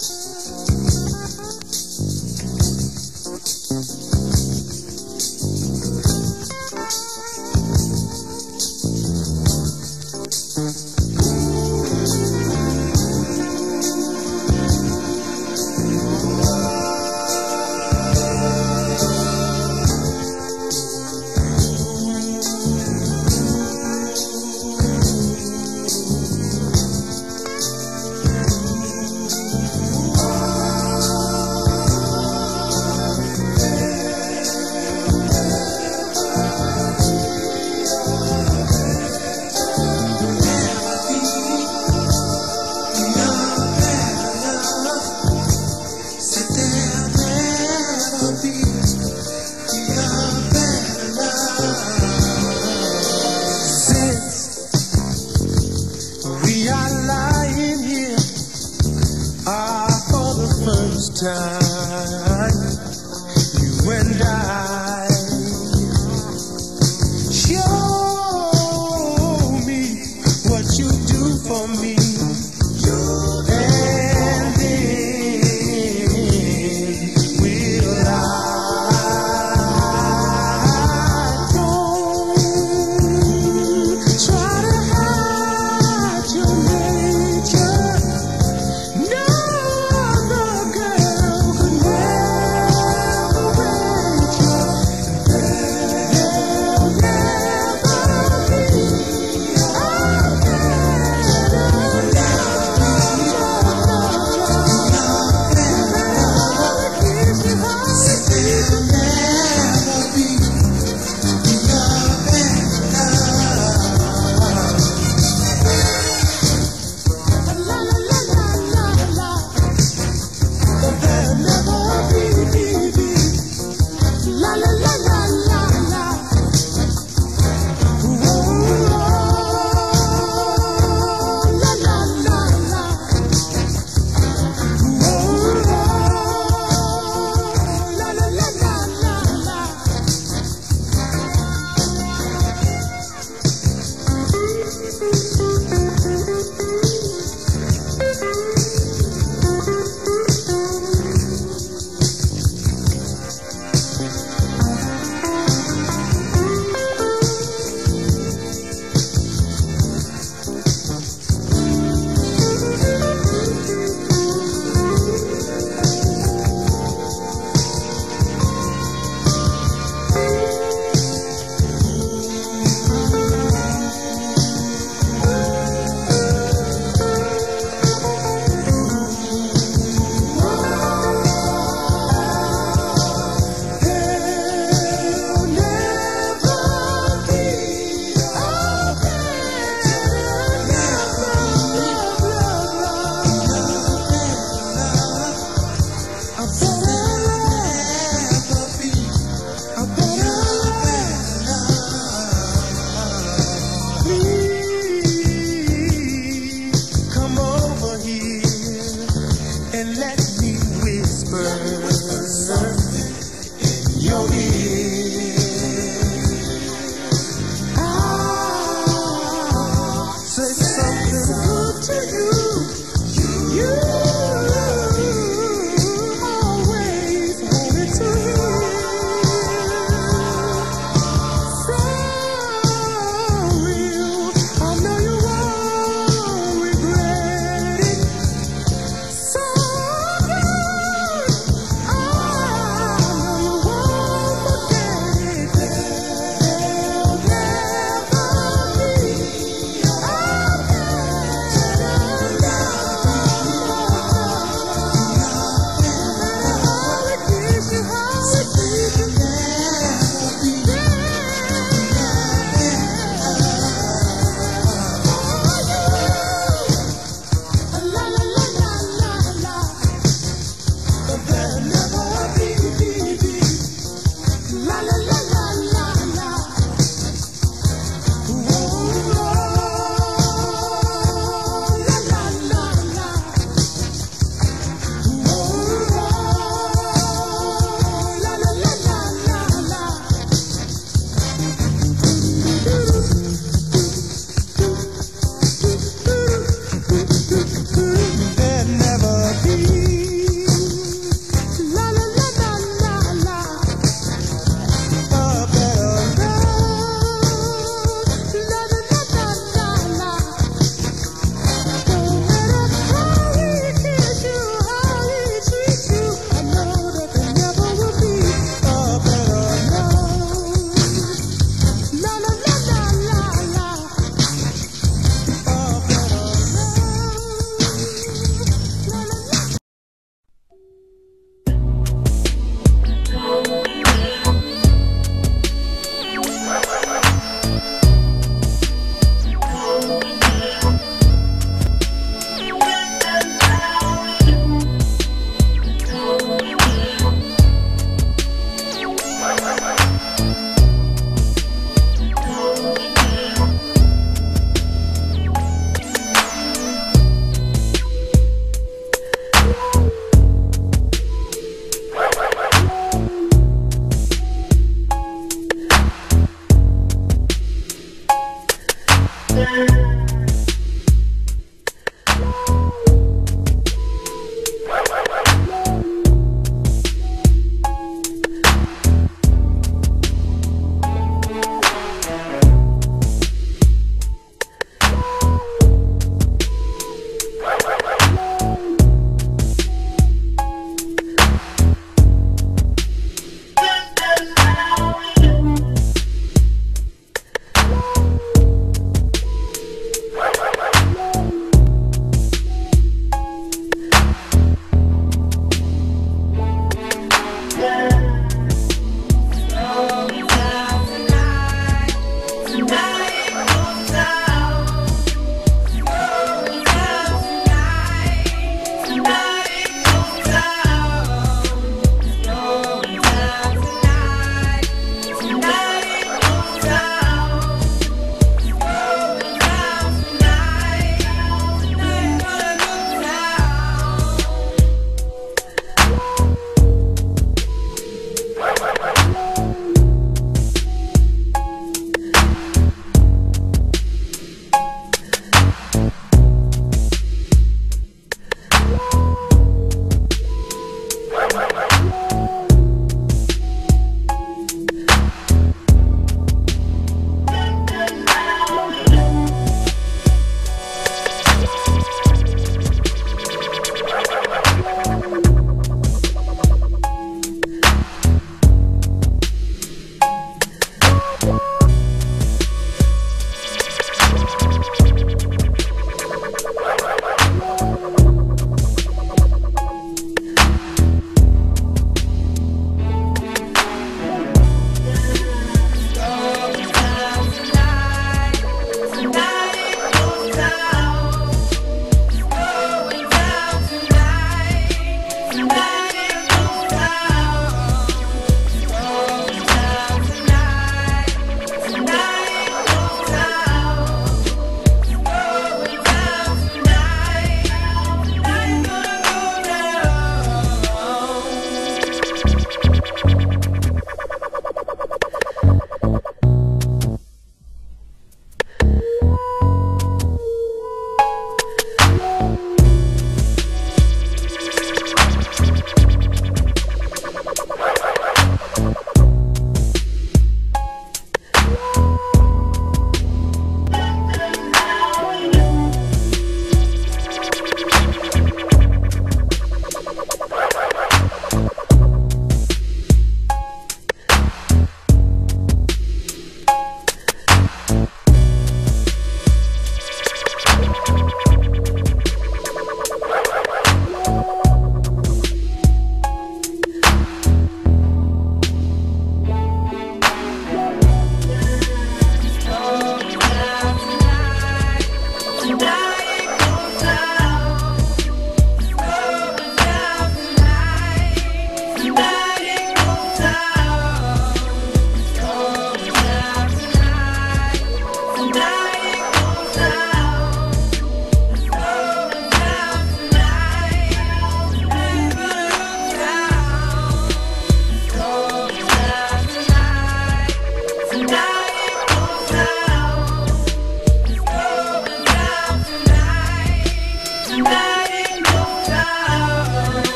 Música